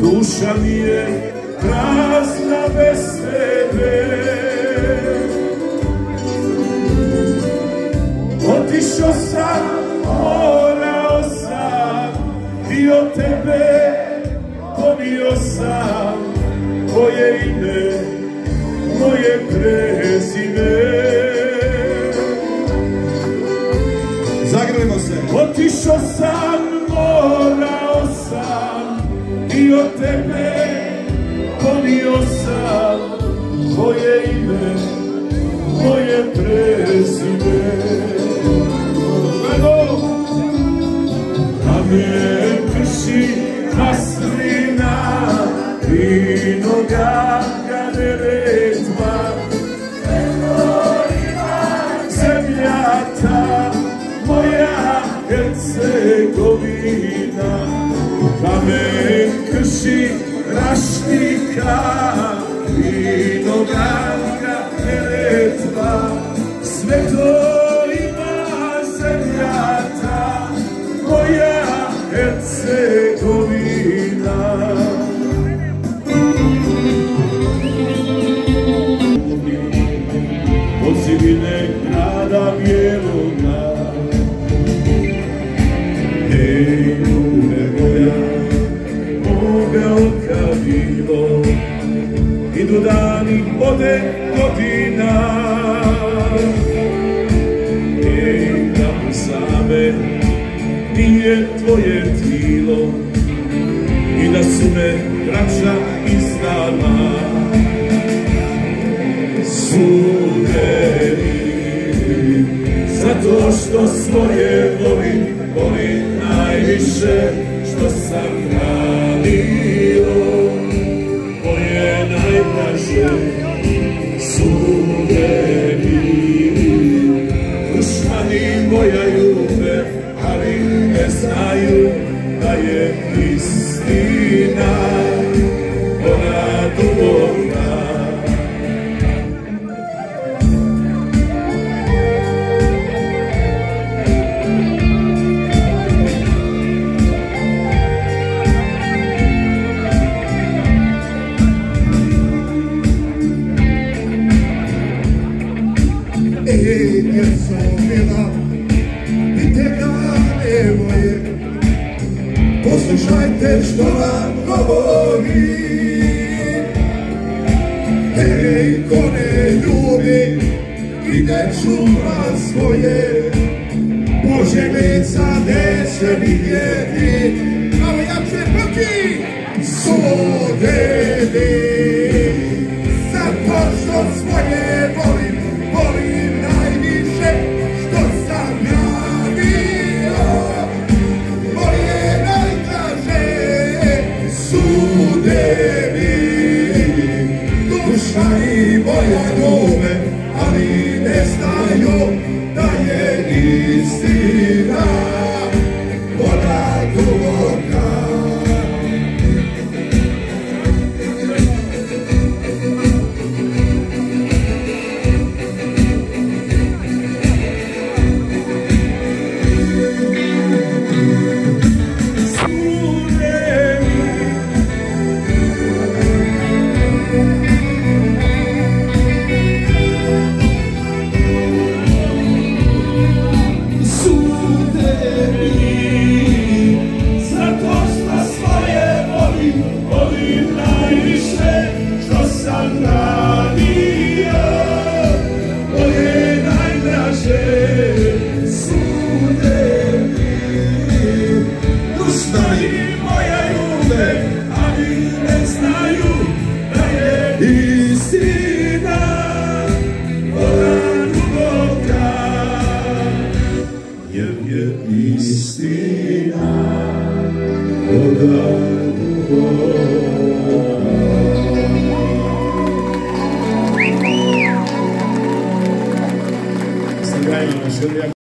Duša mi je prazna bez tebe. Otišao sam, morao sam od tebe ponio sam Tvoje ime, moje prezime Zagrlimo se. Otišao sam, morao sam I od tebe ponio sam Tvoje ime, moje prezime Eno, kamen krši Hercegovina Kamen krši rašnika Vinoganka neretva Sve to ima zemlja ta moja Hercegovina od sivine grada bijeloga. Nije tvoje tilo, i da su me braća izdala sudeli Zato što svoje volim, volim najviše što sam radio je poslušajte što vam govori. Ej, ko ne ljubi i ne čuva svoje, Bože lica neće vidjeti, kao jače ruki, sudeli. I moja ljube, ali ne znaju da je istina. story.